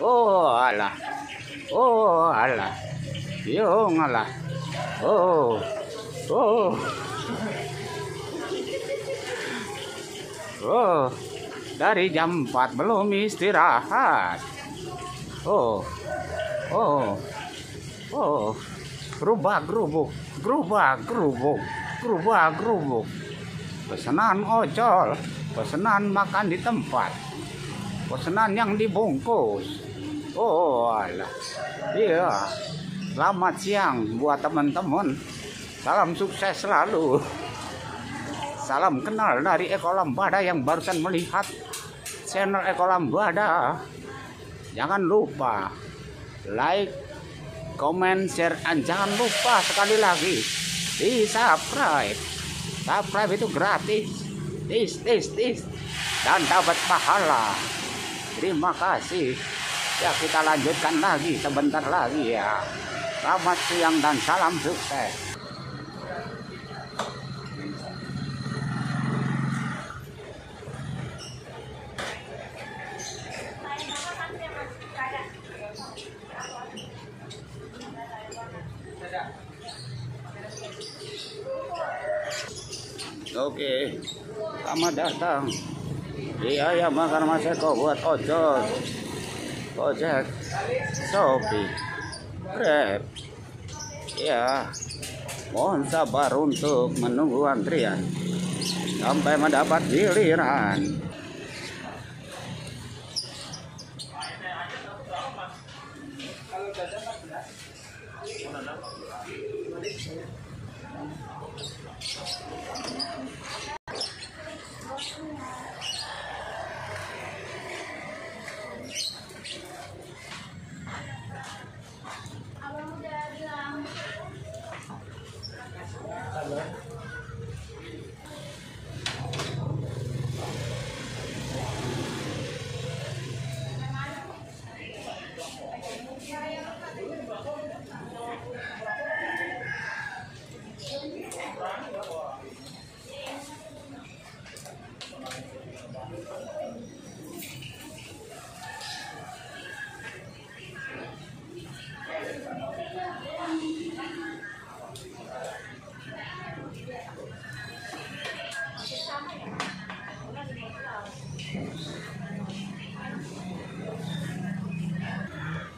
Oh, alah. Oh, alah. Yo, ngalah. Oh. Oh. Oh. Dari jam 4 belum istirahat. Oh. Oh. Oh. Gerubak, gerubuk. Gerubak, gerubuk. Gerubak, gerubuk. Pesanan ojol. Pesanan makan di tempat. Pesanan yang dibungkus. Oh, alah. Iya. Selamat siang buat teman-teman. Salam sukses selalu. Salam kenal dari Eko Lambada yang barusan melihat channel Eko Lambada. Jangan lupa like, comment, share, dan jangan lupa sekali lagi di subscribe. Subscribe itu gratis. Tis, tis, tis. Dan dapat pahala. Terima kasih. Ya kita lanjutkan lagi sebentar lagi ya. Selamat siang dan salam sukses. Oke, selamat datang di Ayam Bakar Mas Eko buat ojol, ojek, Shopee, Grab. Ya, mohon sabar untuk menunggu antrian sampai mendapat giliran.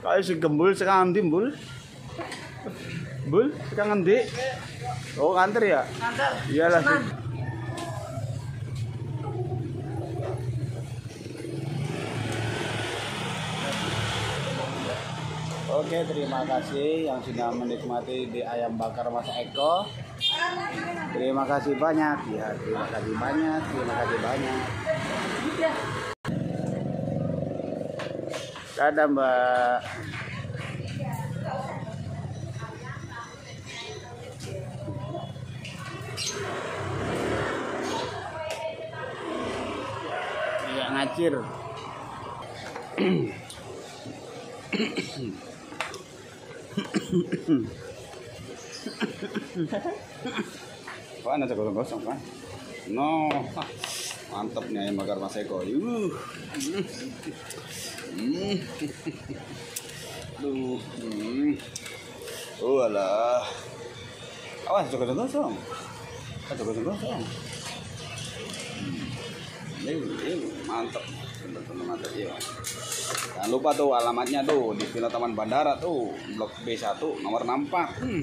Kayak si gembul sekarang ndi, Bul? Bul, sekarang ndi? Oh, nganter ya? Ngantar. Iyalah. Oke, terima kasih yang sudah menikmati di ayam bakar Mas Eko. Terima kasih banyak ya, terima kasih banyak, terima kasih banyak. Dadah Mbak. Iya ngacir. Wah, ada kosong kosong kan? No, mantap nih bakar Mas Eko. Yuh. Hmm. Duh. Hmm. Oh alah. Awas, kosong kosong. Hmm. Ini, ini mantap. Mantap ya. Jangan lupa tuh alamatnya tuh di Villa Taman Bandara tuh, Blok B1 nomor 64. Hmm.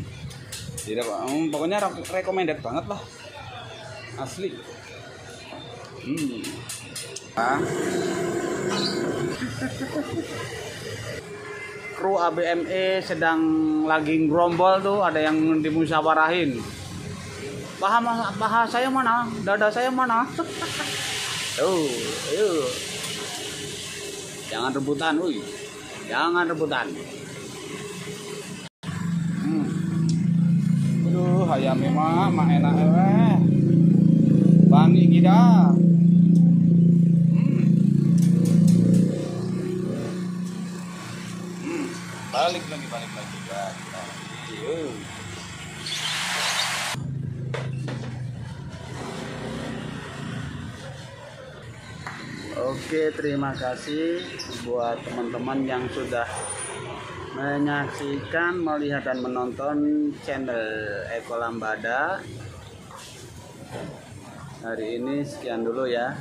Tidak, hmm, pokoknya re- recommended banget lah. Asli. Hmm. Ah. Kru ABME sedang lagi gerombol tuh, ada yang dimusyawarahin. Bahasa bahasa saya mana? Dada saya mana? Tuh. Jangan rebutan, woi. Jangan rebutan. Hmm. Aduh, ayamnya mah, mah enak eh. Wangi kita. Hmm. Hmm. Balik lagi, balik lagi. Balik lagi. Yuh. Oke, terima kasih buat teman-teman yang sudah menyaksikan, melihat dan menonton channel Eko Lambada. Hari ini sekian dulu ya.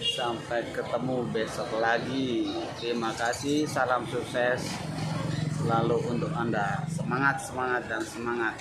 Sampai ketemu besok lagi. Terima kasih, salam sukses selalu untuk Anda. Semangat, semangat dan semangat.